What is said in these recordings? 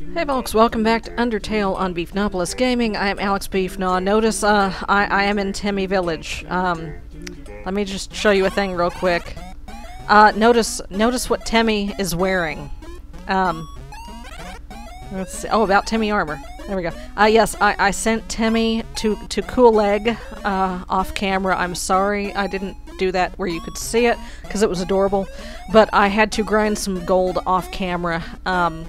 Hey folks, welcome back to Undertale on Beefgnawpolis Gaming. I am Alex Beefgnaw. Notice uh, I, I am in Temmie Village. Um, let me just show you a thing real quick. Uh, notice notice what Temmie is wearing. Um, let's see. Oh, about Temmie armor. There we go. Uh, yes, I, I sent Temmie to, to Cool Leg uh, off camera. I'm sorry I didn't do that where you could see it because it was adorable. But I had to grind some gold off camera. Um,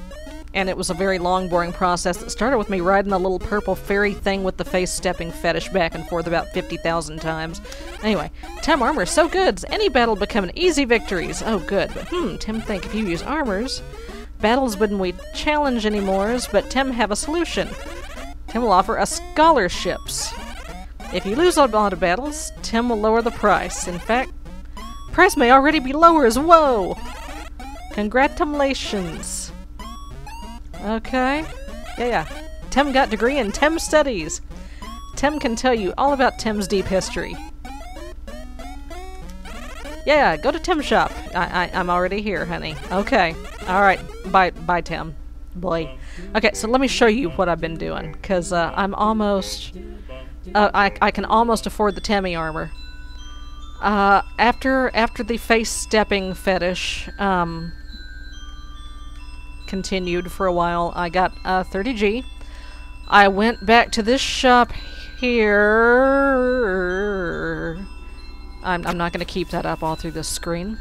and it was a very long, boring process that started with me riding the little purple fairy thing with the face stepping fetish back and forth about 50,000 times. Anyway, Tem armor so good, any battle become an easy victories. Oh, good. But hmm, Tem think if you use armors, battles wouldn't we challenge anymore, but Tem have a solution. Tem will offer us scholarships. If you lose a lot of battles, Tem will lower the price. In fact, price may already be lower as whoa! Congratulations. Okay. Yeah, yeah. Tem got degree in Tem studies. Tem can tell you all about Tem's deep history. Yeah, go to Tem's shop. I, I, I'm already here, honey. Okay. All right. Bye, bye, Tem. Boy. Okay, so let me show you what I've been doing, because uh, I'm almost... Uh, I, I can almost afford the Temmie armor. Uh, after after the face stepping fetish, um, continued for a while. I got uh, 30G. I went back to this shop here. I'm, I'm not going to keep that up all through this screen.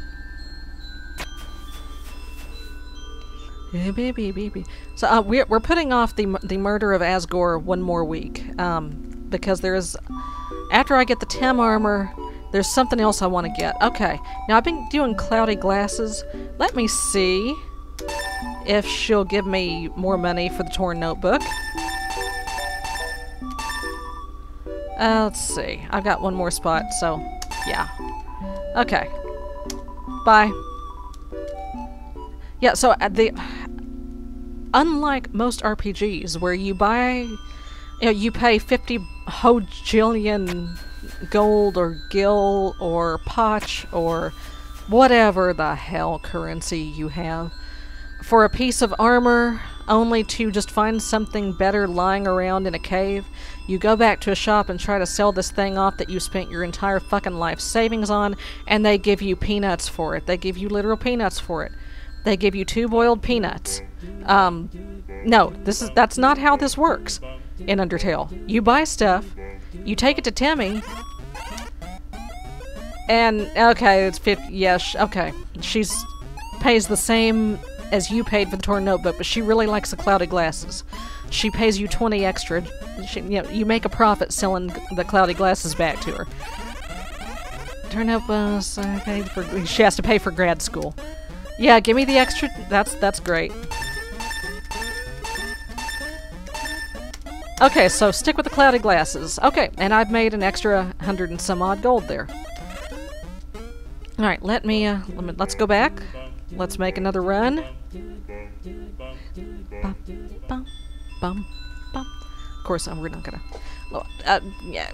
So uh, we're, we're putting off the, the murder of Asgore one more week. Um, because there is... After I get the Tem armor, there's something else I want to get. Okay. Now I've been doing cloudy glasses. Let me see if she'll give me more money for the torn notebook. Uh, let's see. I've got one more spot, so yeah. Okay. Bye. Yeah, so uh, the unlike most RPGs where you buy you know, you pay 50 hojillion gold or gil or potch or whatever the hell currency you have for a piece of armor only to just find something better lying around in a cave. You go back to a shop and try to sell this thing off that you spent your entire fucking life savings on, and they give you peanuts for it. They give you literal peanuts for it. They give you two boiled peanuts. Um, no, this is that's not how this works in Undertale. You buy stuff, you take it to Temmie, and okay, it's 50. Yes, okay, she's pays the same as you paid for the torn notebook, but she really likes the cloudy glasses. She pays you 20 extra. She, you, know, you make a profit selling the cloudy glasses back to her. Turn up, uh, for, she has to pay for grad school. Yeah, give me the extra, that's, that's great. Okay, so stick with the cloudy glasses. Okay, and I've made an extra hundred and some odd gold there. Alright, let me, uh, let me, let's go back. Let's make another run. Bum, bum, bum. Of course, um, we're not gonna. Uh, yeah.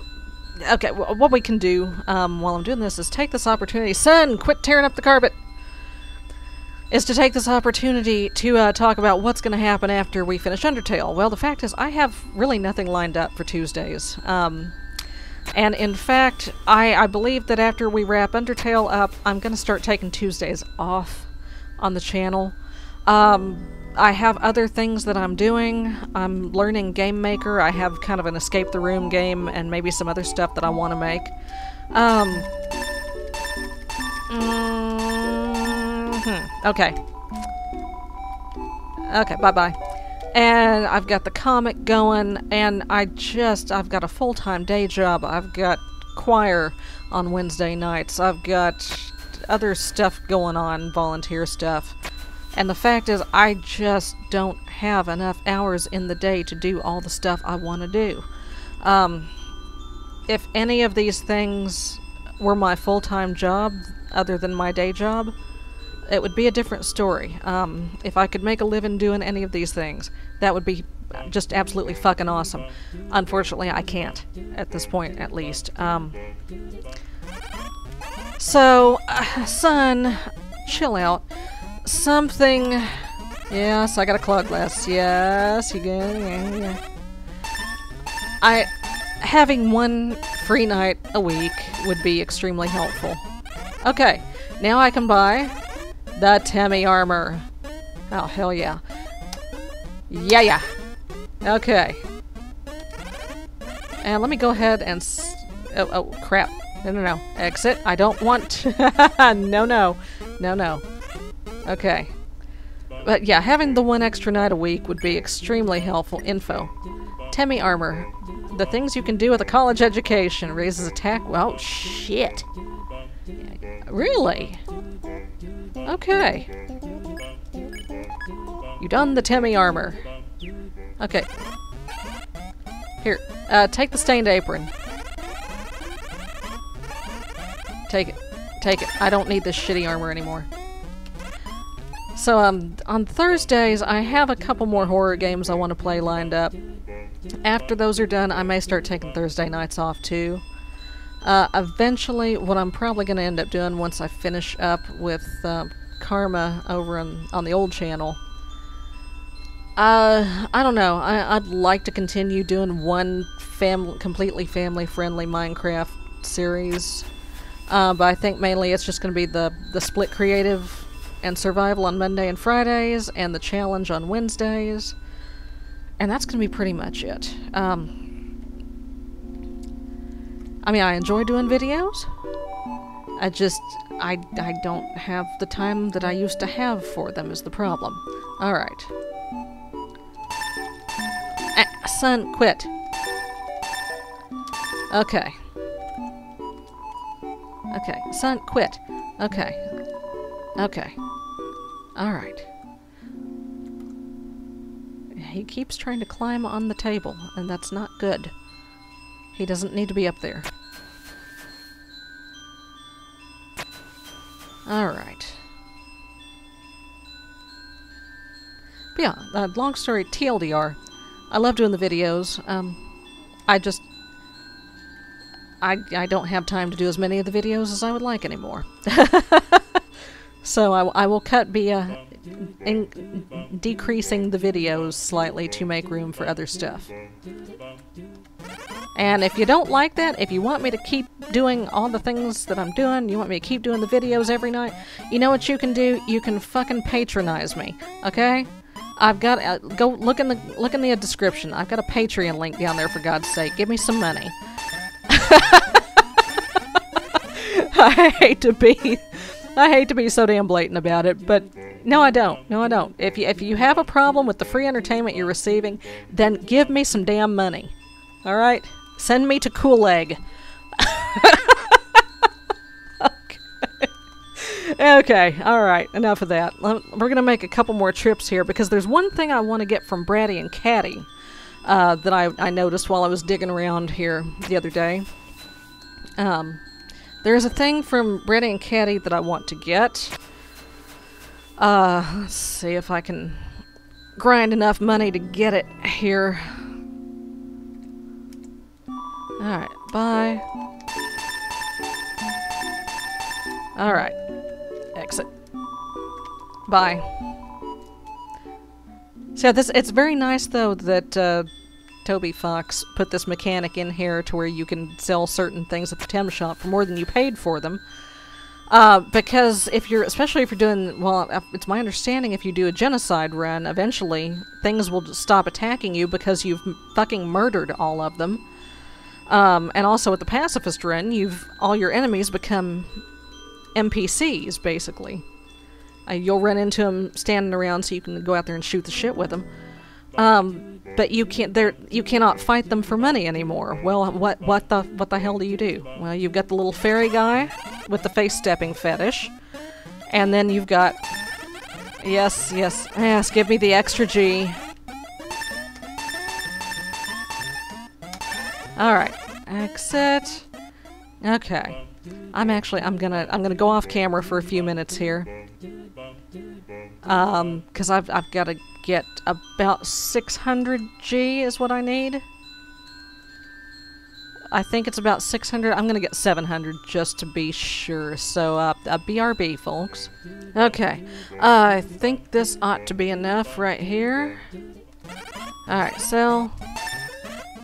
Okay, well, what we can do um, while I'm doing this is take this opportunity. Son, quit tearing up the carpet! Is to take this opportunity to uh, talk about what's going to happen after we finish Undertale. Well, the fact is, I have really nothing lined up for Tuesdays. Um, and in fact, I, I believe that after we wrap Undertale up, I'm going to start taking Tuesdays off on the channel. Um, I have other things that I'm doing. I'm learning Game Maker. I have kind of an escape the room game and maybe some other stuff that I want to make. Um, mm -hmm. Okay. Okay, bye-bye. And I've got the comic going, and I just, I've got a full-time day job. I've got choir on Wednesday nights. I've got other stuff going on, volunteer stuff. And the fact is, I just don't have enough hours in the day to do all the stuff I want to do. Um, if any of these things were my full-time job, other than my day job, it would be a different story. Um, if I could make a living doing any of these things, that would be just absolutely fucking awesome. Unfortunately, I can't, at this point at least. Um, so, uh, son, chill out. Something Yes, I got a clog glass. Yes, you get yeah, yeah. I having one free night a week would be extremely helpful. Okay, now I can buy the Temmie armor. Oh, hell yeah. Yeah, yeah. Okay. And let me go ahead and... oh, oh, crap. No, no, no. Exit. I don't want... no, no. No, no. Okay. But yeah, having the one extra night a week would be extremely helpful. Info. Temmie armor. The things you can do with a college education. Raises attack... Well, shit. Really? Okay. You done the Temmie armor. Okay. Here, uh, take the stained apron. Take it. Take it. I don't need this shitty armor anymore. So, um, on Thursdays, I have a couple more horror games I want to play lined up. After those are done, I may start taking Thursday nights off, too. Uh, eventually, what I'm probably going to end up doing once I finish up with uh, Karma over on, on the old channel uh, I don't know. I, would like to continue doing one fam completely family-friendly Minecraft series. Uh, but I think mainly it's just going to be the, the split creative and survival on Monday and Fridays, and the challenge on Wednesdays. And that's going to be pretty much it. Um, I mean, I enjoy doing videos. I just, I, I don't have the time that I used to have for them is the problem. Alright. Son, quit. Okay. Okay. Son, quit. Okay. Okay. Alright. He keeps trying to climb on the table, and that's not good. He doesn't need to be up there. Alright. But yeah, uh, long story TLDR. I love doing the videos. Um, I just... I, I don't have time to do as many of the videos as I would like anymore. so I, I will cut via in, decreasing the videos slightly to make room for other stuff. And if you don't like that, if you want me to keep doing all the things that I'm doing, you want me to keep doing the videos every night, you know what you can do? You can fucking patronize me, okay? I've got uh, go look in the look in the description. I've got a Patreon link down there for God's sake. Give me some money. I hate to be I hate to be so damn blatant about it, but no I don't. No I don't. If you if you have a problem with the free entertainment you're receiving, then give me some damn money. All right? Send me to Cool Leg. okay, alright, enough of that. We're going to make a couple more trips here because there's one thing I want to get from Bratty and Catty uh, that I, I noticed while I was digging around here the other day. Um, there's a thing from Bratty and Catty that I want to get. Uh, let's see if I can grind enough money to get it here. Alright, bye. Alright. Exit. Bye. So this it's very nice though that uh, Toby Fox put this mechanic in here to where you can sell certain things at the Tem shop for more than you paid for them. Uh, because if you're, especially if you're doing, well, uh, it's my understanding if you do a genocide run, eventually things will stop attacking you because you've fucking murdered all of them. Um, and also with the pacifist run, you've all your enemies become NPCs, basically. Uh, you'll run into them standing around, so you can go out there and shoot the shit with them. Um, but you can't. There, you cannot fight them for money anymore. Well, what, what the, what the hell do you do? Well, you've got the little fairy guy with the face stepping fetish, and then you've got, yes, yes, yes. Give me the extra G. All right, exit. Okay. I'm actually I'm gonna I'm gonna go off camera for a few minutes here. Um, because I've I've got to get about 600 G is what I need. I think it's about 600. I'm gonna get 700 just to be sure. So, uh, uh BRB, folks. Okay. Uh, I think this ought to be enough right here. Alright, sell.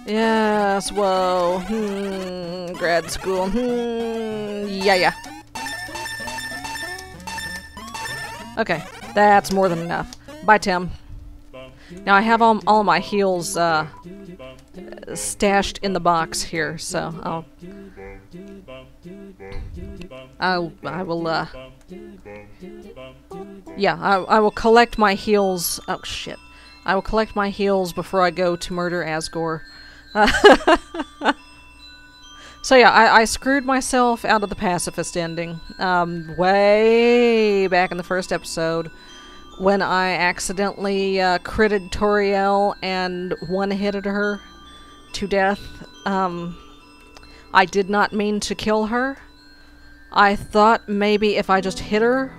Yes, whoa. Hmm, grad school. Hmm, yeah, yeah. Okay, that's more than enough. Bye, Tem. Now I have all, all my heals uh, stashed in the box here, so I'll I'll I will uh yeah I I will collect my heals. Oh shit! I will collect my heals before I go to murder Asgore. so yeah, I, I screwed myself out of the pacifist ending um, way back in the first episode when I accidentally uh, critted Toriel and one-hitted her to death. Um, I did not mean to kill her. I thought maybe if I just hit her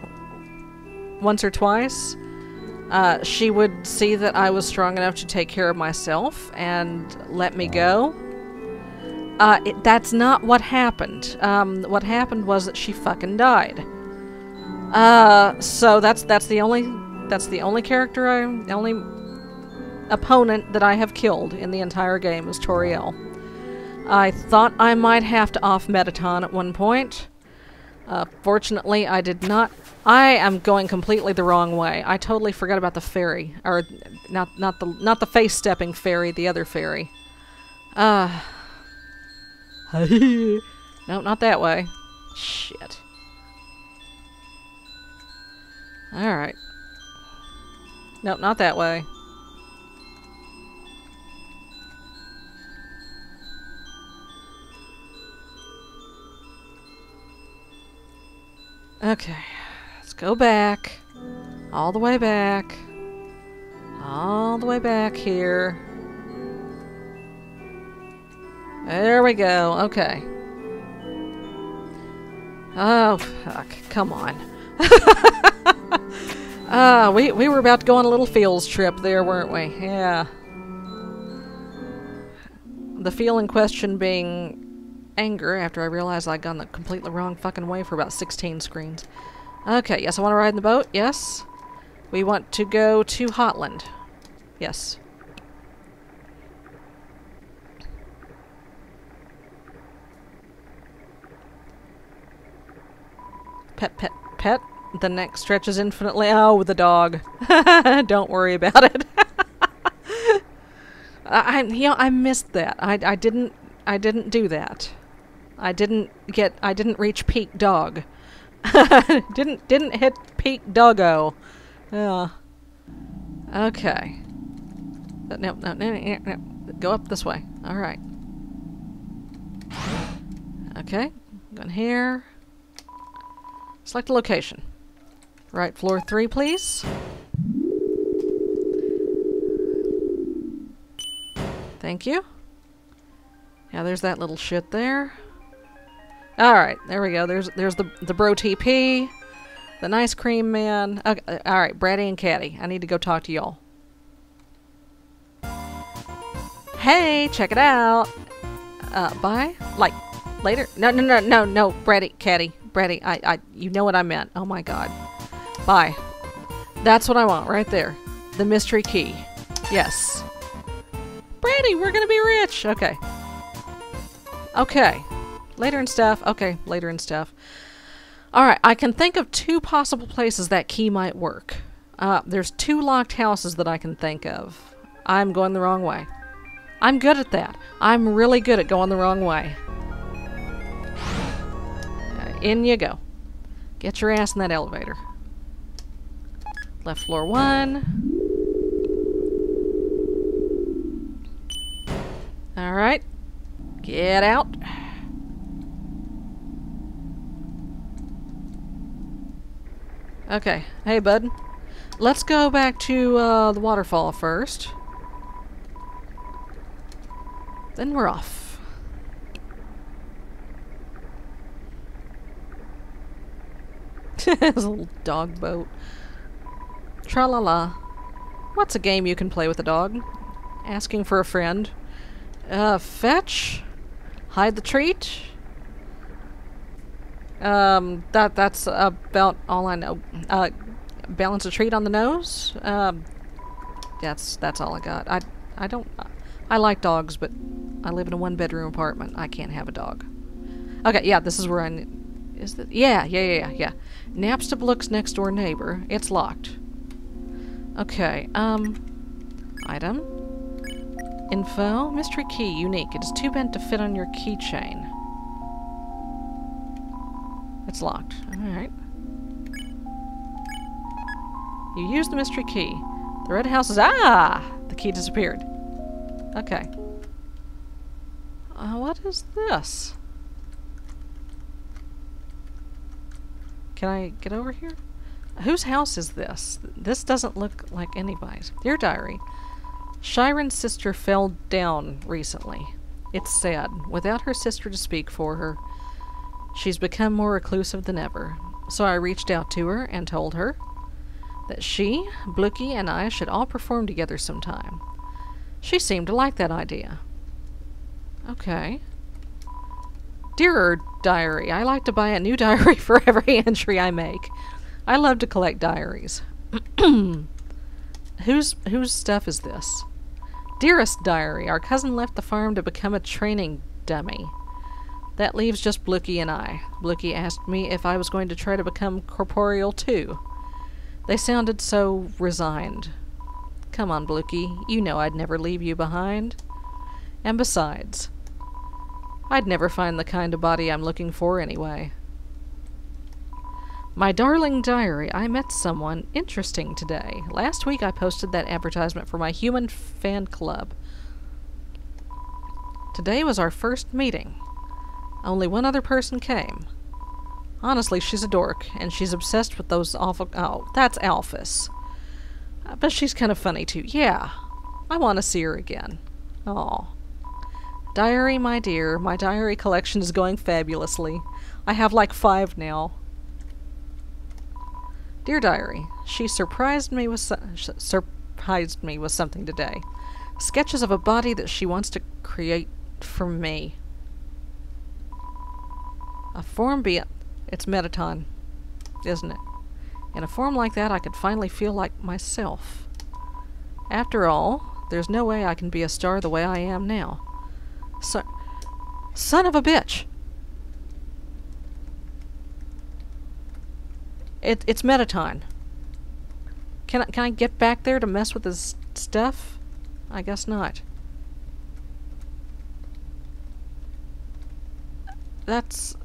once or twice, uh, she would see that I was strong enough to take care of myself and let me go. Uh, it, that's not what happened. Um, what happened was that she fucking died. Uh, so that's that's the only that's the only character I only opponent that I have killed in the entire game is Toriel. I thought I might have to off Mettaton at one point. Uh, fortunately, I did not. I am going completely the wrong way. I totally forgot about the fairy, or not not the not the face stepping fairy, the other fairy. Uh. no, not that way. Shit. Alright. Nope, not that way. Okay, let's go back. All the way back. All the way back here. There we go. Okay. Oh, fuck. Come on. Ah, uh, we, we were about to go on a little fields trip there, weren't we? Yeah. The feel in question being anger after I realized I'd gone the completely wrong fucking way for about 16 screens. Okay, yes, I want to ride in the boat. Yes. We want to go to Hotland. Yes. Pet, pet, pet. The neck stretches infinitely. Oh, the dog. Don't worry about it. I, you know, I missed that. I, I didn't, I didn't do that. I didn't get, I didn't reach peak dog. didn't, didn't hit peak doggo. Yeah. Okay. No, no, no, no, no. Go up this way. All right. Okay. Going here. Select a location. Right, floor three, please. Thank you. Yeah, there's that little shit there. Alright, there we go. There's there's the, the bro TP, the nice cream man. Okay, Alright, Bratty and Catty. I need to go talk to y'all. Hey, check it out. Uh, bye? Like, later? No, no, no, no, no, Bratty, Catty. Bratty, I, I, you know what I meant. Oh my god. Bye. That's what I want right there. The mystery key. Yes. Bratty, we're gonna be rich! Okay. Okay. Later and stuff. Okay, later and stuff. Alright, I can think of two possible places that key might work. Uh, there's two locked houses that I can think of. I'm going the wrong way. I'm good at that. I'm really good at going the wrong way. In you go. Get your ass in that elevator. Left floor one. Alright. Get out. Okay. Hey, bud. Let's go back to uh, the waterfall first. Then we're off. this little dog boat. Tra la la. What's a game you can play with a dog? Asking for a friend. Uh, fetch? Hide the treat. Um, that that's about all I know. Uh, balance a treat on the nose. Um, that's that's all I got. I I don't. I like dogs, but I live in a one bedroom apartment. I can't have a dog. Okay, yeah, this is where I. Is that? Yeah, yeah, yeah, yeah. Napstablook's next door neighbor. It's locked. Okay, um. Item. Info. Mystery key. Unique. It is too bent to fit on your keychain. It's locked. Alright. You use the mystery key. The red house is- Ah! The key disappeared. Okay. Uh, what is this? Can I get over here? Whose house is this? This doesn't look like anybody's. Dear Diary, Shyren's sister fell down recently. It's sad. Without her sister to speak for her, she's become more reclusive than ever. So I reached out to her and told her that she, Blookie, and I should all perform together sometime. She seemed to like that idea. Okay. Dearer diary, I like to buy a new diary for every entry I make. I love to collect diaries. whose whose stuff is this? Dearest diary, our cousin left the farm to become a training dummy. That leaves just Blookie and I. Blookie asked me if I was going to try to become corporeal too. They sounded so resigned. Come on, Blookie, you know I'd never leave you behind. And besides, I'd never find the kind of body I'm looking for anyway. My darling diary, I met someone interesting today. Last week I posted that advertisement for my human fan club. Today was our first meeting. Only one other person came. Honestly, she's a dork, and she's obsessed with those awful. Oh, that's Alphys. Uh, but she's kind of funny too. Yeah, I want to see her again. Oh. Diary, my dear, my diary collection is going fabulously. I have like five now. Dear Diary, she surprised me with surprised me with something today. Sketches of a body that she wants to create for me. A form be it—it's Mettaton, isn't it? In a form like that, I could finally feel like myself. After all, there's no way I can be a star the way I am now. So, son of a bitch! It, it's Mettaton. Can I, can I get back there to mess with his stuff? I guess not. That's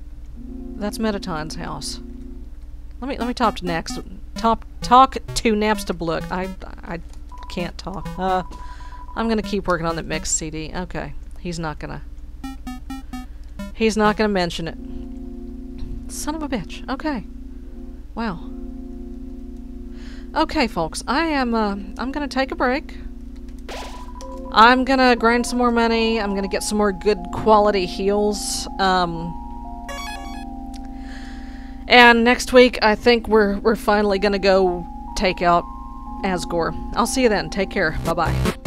that's Mettaton's house. Let me let me talk to next. Talk talk to Napstablook. I I can't talk. Uh, I'm gonna keep working on that mix CD. Okay, he's not gonna. He's not gonna mention it. Son of a bitch. Okay. Wow. Okay, folks. I am. Uh, I'm gonna take a break. I'm gonna grind some more money. I'm gonna get some more good quality heals. Um. And next week, I think we're we're finally gonna go take out Asgore. I'll see you then. Take care. Bye bye.